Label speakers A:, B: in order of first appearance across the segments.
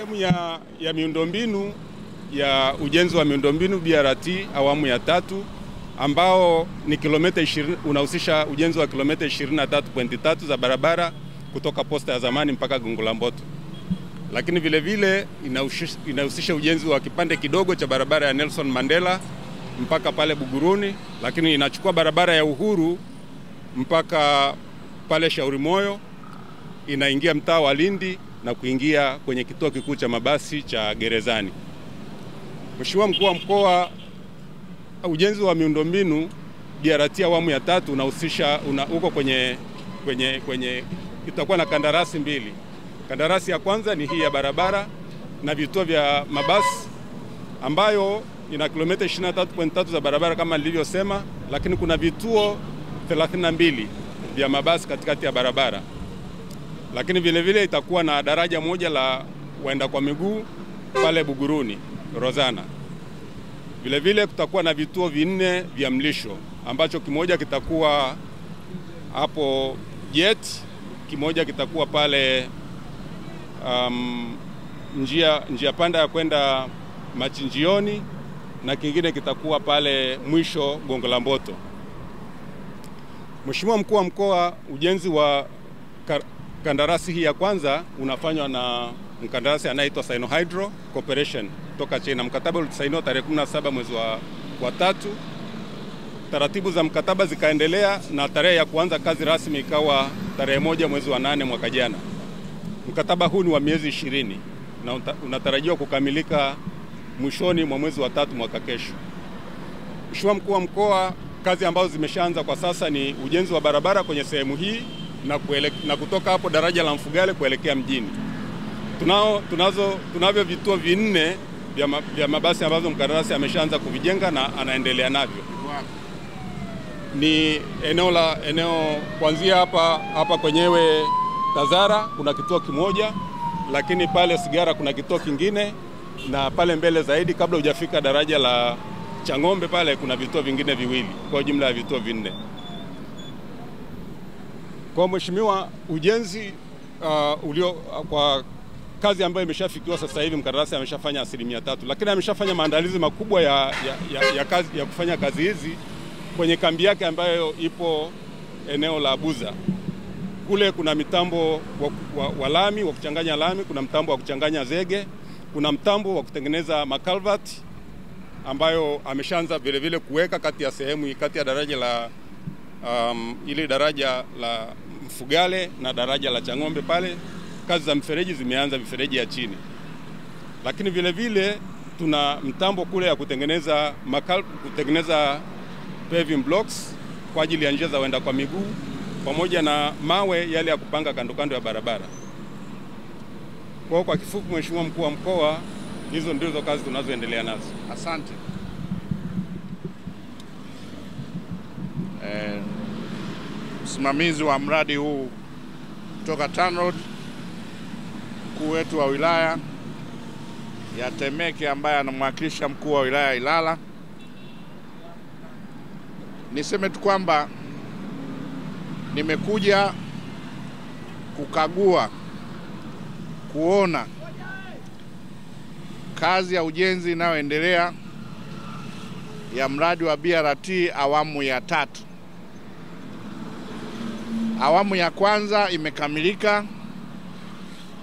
A: Sehemu ya, ya miundombinu ya ujenzi wa miundombinu BRT awamu ya tatu ambao ni kilomita 20 unahusisha ujenzi wa kilomita 23.3 za barabara kutoka posta ya zamani mpaka Gongo la Mboto, lakini vile vile inahusisha, ujenzi wa kipande kidogo cha barabara ya Nelson Mandela mpaka pale Buguruni, lakini inachukua barabara ya Uhuru mpaka pale Shauri Moyo, inaingia mtaa wa Lindi na kuingia kwenye kituo kikuu cha mabasi cha Gerezani. Mheshimiwa Mkuu wa Mkoa, ujenzi wa miundombinu BRT awamu ya tatu unahusisha una, uko kwenye, kwenye, kwenye itakuwa na kandarasi mbili. Kandarasi ya kwanza ni hii ya barabara na vituo vya mabasi ambayo ina kilomita 23.3 za barabara kama nilivyosema, lakini kuna vituo 32 vya mabasi katikati ya barabara, lakini vile vile itakuwa na daraja moja la waenda kwa miguu pale Buguruni Rozana. Vile vile kutakuwa na vituo vinne vya mlisho ambacho kimoja kitakuwa hapo Jet, kimoja kitakuwa pale um, njia, njia panda ya kwenda Machinjioni na kingine kitakuwa pale mwisho Gongo la Mboto. Mheshimiwa Mkuu wa Mkoa, ujenzi wa kandarasi hii ya kwanza unafanywa na mkandarasi anayeitwa Sinohydro Corporation kutoka China. Mkataba ulisainiwa tarehe 17 mwezi wa, wa tatu. Taratibu za mkataba zikaendelea na tarehe ya kuanza kazi rasmi ikawa tarehe moja mwezi wa nane mwaka jana. Mkataba huu ni wa miezi ishirini na unatarajiwa kukamilika mwishoni mwa mwezi wa tatu mwaka kesho. Mheshimiwa Mkuu wa Mkoa, kazi ambazo zimeshaanza kwa sasa ni ujenzi wa barabara kwenye sehemu hii na, kuele, na kutoka hapo daraja la Mfugale kuelekea mjini. Tunao, tunazo, tunavyo vituo vinne vya, ma, vya mabasi ambazo mkandarasi ameshaanza kuvijenga na anaendelea navyo. Ni eneo la eneo kuanzia hapa hapa kwenyewe Tazara kuna kituo kimoja, lakini pale Sigara kuna kituo kingine, na pale mbele zaidi kabla hujafika daraja la Chang'ombe pale kuna vituo vingine viwili, kwa jumla ya vituo vinne. Kwa mheshimiwa, ujenzi uh, ulio uh, kwa kazi ambayo imeshafikiwa sasa hivi, mkandarasi ameshafanya asilimia tatu, lakini ameshafanya maandalizi makubwa ya, ya, ya, ya, kazi, ya kufanya kazi hizi kwenye kambi yake ambayo ipo eneo la Buza. Kule kuna mitambo wa, wa, wa lami wa kuchanganya lami, kuna mtambo wa kuchanganya zege, kuna mtambo wa kutengeneza makalvati ambayo ameshaanza vilevile vile kuweka kati ya sehemu kati ya daraja la um, ile daraja la Mfugale na daraja la Chang'ombe pale kazi za mfereji zimeanza, mifereji ya chini, lakini vile vile tuna mtambo kule ya kutengeneza makal, kutengeneza paving blocks kwa ajili ya njia za waenda kwa miguu pamoja na mawe yale ya kupanga kando kando ya barabara. Kwa kwa kifupi, Mheshimiwa Mkuu wa Mkoa, hizo ndizo kazi tunazoendelea nazo.
B: Asante. Msimamizi wa mradi huu kutoka TANROADS mkuu wetu wa wilaya ya Temeke ambaye anamwakilisha mkuu wa wilaya Ilala. Niseme tu kwamba nimekuja kukagua kuona kazi ya ujenzi inayoendelea ya mradi wa BRT awamu ya tatu. Awamu ya kwanza imekamilika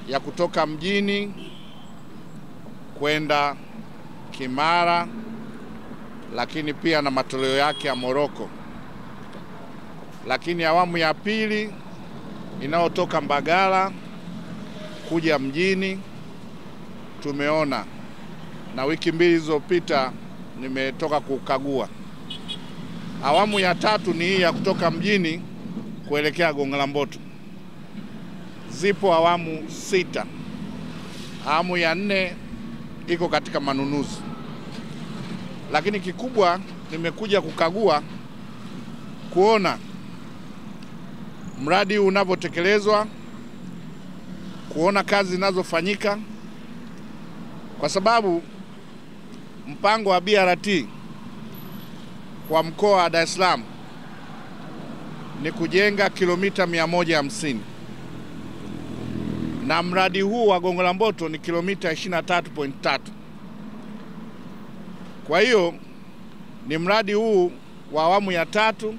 B: ya kutoka mjini kwenda Kimara, lakini pia na matoleo yake ya Moroko. Lakini awamu ya pili inayotoka Mbagala kuja mjini tumeona, na wiki mbili zilizopita nimetoka kukagua. Awamu ya tatu ni hii ya kutoka mjini kuelekea Gongo la Mboto. Zipo awamu sita. Awamu ya nne iko katika manunuzi, lakini kikubwa nimekuja kukagua kuona mradi unavyotekelezwa, kuona kazi zinazofanyika, kwa sababu mpango wa BRT kwa mkoa wa Dar es Salaam ni kujenga kilomita 150 na mradi huu wa Gongo la Mboto ni kilomita 23.3. Kwa hiyo ni mradi huu wa awamu ya tatu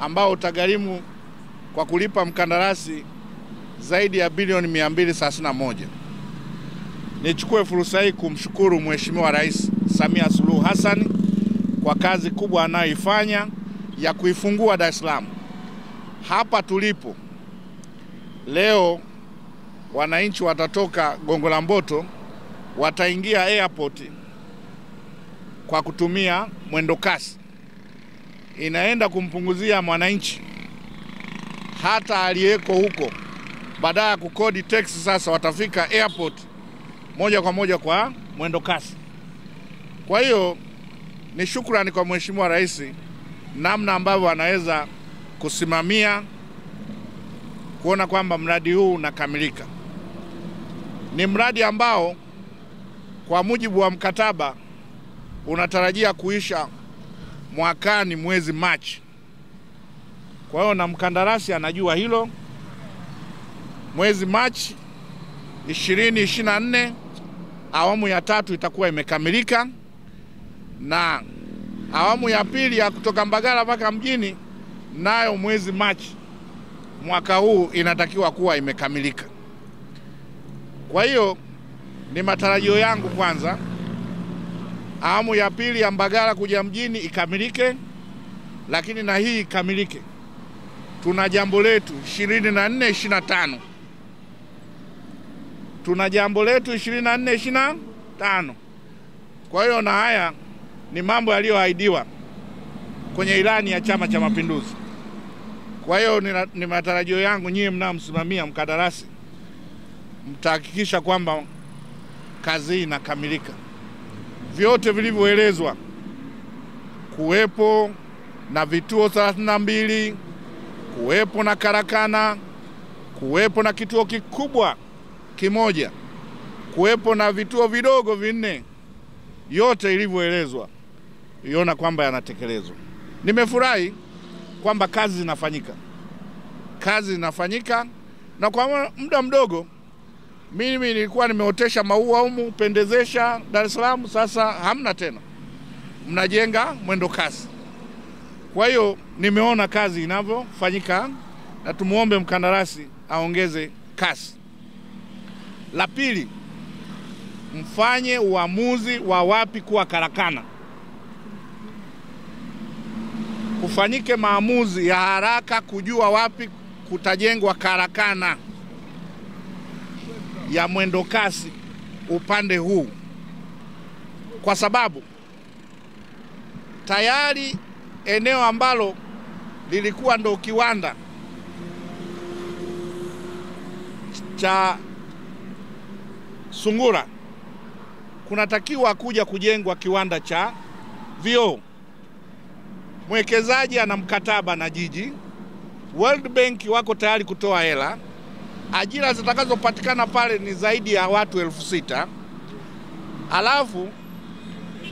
B: ambao utagharimu kwa kulipa mkandarasi zaidi ya bilioni 231. Nichukue fursa hii kumshukuru Mheshimiwa Rais Samia Suluhu Hassan kwa kazi kubwa anayoifanya ya kuifungua Dar es Salaam. Hapa tulipo. Leo, wananchi watatoka Gongo la Mboto wataingia airport kwa kutumia mwendo kasi, inaenda kumpunguzia mwananchi hata aliyeko huko, badala ya kukodi teksi, sasa watafika airport moja kwa moja kwa mwendo kasi. Kwa hiyo ni shukrani kwa Mheshimiwa Rais namna ambavyo anaweza kusimamia kuona kwamba mradi huu unakamilika. Ni mradi ambao kwa mujibu wa mkataba unatarajia kuisha mwakani mwezi Machi. Kwa hiyo na mkandarasi anajua hilo. Mwezi Machi 2024 awamu ya tatu itakuwa imekamilika na awamu ya pili ya kutoka Mbagala mpaka mjini nayo mwezi Machi mwaka huu inatakiwa kuwa imekamilika. Kwa hiyo ni matarajio yangu kwanza awamu ya pili ya Mbagala kuja mjini ikamilike, lakini na hii ikamilike. Tuna jambo letu 24 25 tuna jambo letu 24 25. Kwa hiyo na haya ni mambo yaliyoahidiwa kwenye ilani ya Chama cha Mapinduzi. Kwa hiyo ni, ni matarajio yangu nyie mnaomsimamia mkandarasi mtahakikisha kwamba kazi hii inakamilika, vyote vilivyoelezwa, kuwepo na vituo 32, kuwepo na karakana, kuwepo na kituo kikubwa kimoja, kuwepo na vituo vidogo vinne, yote ilivyoelezwa, iona kwamba yanatekelezwa. Nimefurahi kwamba kazi zinafanyika, kazi zinafanyika na kwa muda mdogo. Mimi nilikuwa nimeotesha maua humu pendezesha Dar es Salaam, sasa hamna tena, mnajenga mwendo kasi. Kwa hiyo nimeona kazi inavyofanyika na tumuombe mkandarasi aongeze kasi. La pili, mfanye uamuzi wa wapi kuwa karakana, kufanyike maamuzi ya haraka kujua wapi kutajengwa karakana ya mwendokasi upande huu, kwa sababu tayari eneo ambalo lilikuwa ndo kiwanda cha Sungura kunatakiwa kuja kujengwa kiwanda cha vioo. Mwekezaji ana mkataba na jiji, World Bank wako tayari kutoa hela. Ajira zitakazopatikana pale ni zaidi ya watu elfu sita. Alafu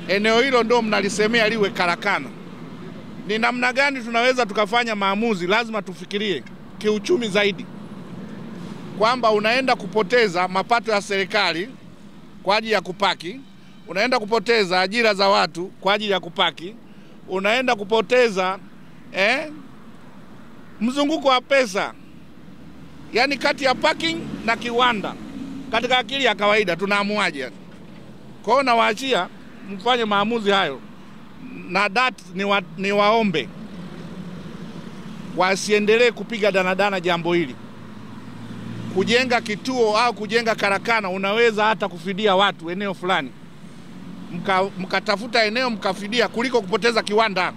B: eneo hilo ndio mnalisemea liwe karakana. Ni namna gani tunaweza tukafanya maamuzi? Lazima tufikirie kiuchumi zaidi kwamba unaenda kupoteza mapato ya serikali kwa ajili ya kupaki, unaenda kupoteza ajira za watu kwa ajili ya kupaki, unaenda kupoteza eh, mzunguko wa pesa, yaani kati ya parking na kiwanda. Katika akili ya kawaida tunaamuaje? Kwa hiyo nawaachia mfanye maamuzi hayo, na dat ni, wa, ni waombe. Wasiendelee kupiga danadana jambo hili. Kujenga kituo au kujenga karakana, unaweza hata kufidia watu eneo fulani, mkatafuta mka eneo mkafidia kuliko kupoteza kiwanda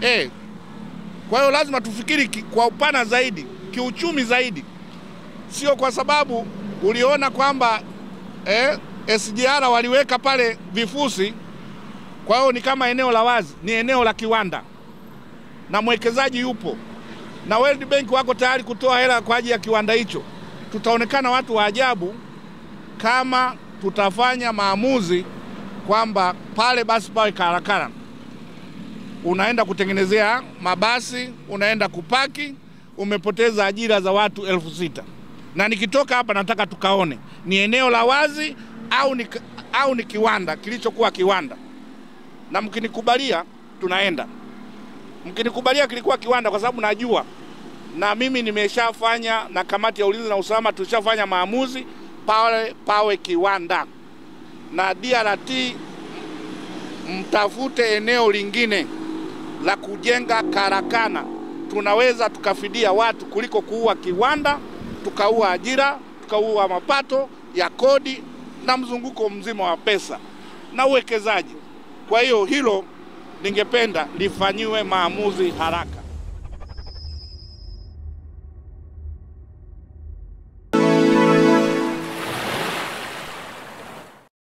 B: eh. Kwa hiyo lazima tufikiri ki, kwa upana zaidi, kiuchumi zaidi, sio kwa sababu uliona kwamba eh, SGR waliweka pale vifusi, kwa hiyo ni kama eneo la wazi. Ni eneo la kiwanda na mwekezaji yupo na World Bank wako tayari kutoa hela kwa ajili ya kiwanda hicho. Tutaonekana watu wa ajabu kama tutafanya maamuzi kwamba pale basi pawe karakana, unaenda kutengenezea mabasi, unaenda kupaki, umepoteza ajira za watu elfu sita. na nikitoka hapa nataka tukaone ni eneo la wazi au ni, au ni kiwanda kilichokuwa kiwanda, na mkinikubalia tunaenda. Mkinikubalia kilikuwa kiwanda, kwa sababu najua na mimi nimeshafanya na kamati ya ulinzi na usalama tulishafanya maamuzi pale pawe kiwanda, na DRT mtafute eneo lingine la kujenga karakana. Tunaweza tukafidia watu kuliko kuua kiwanda, tukaua ajira, tukaua mapato ya kodi na mzunguko mzima wa pesa na uwekezaji. Kwa hiyo hilo ningependa lifanyiwe maamuzi haraka.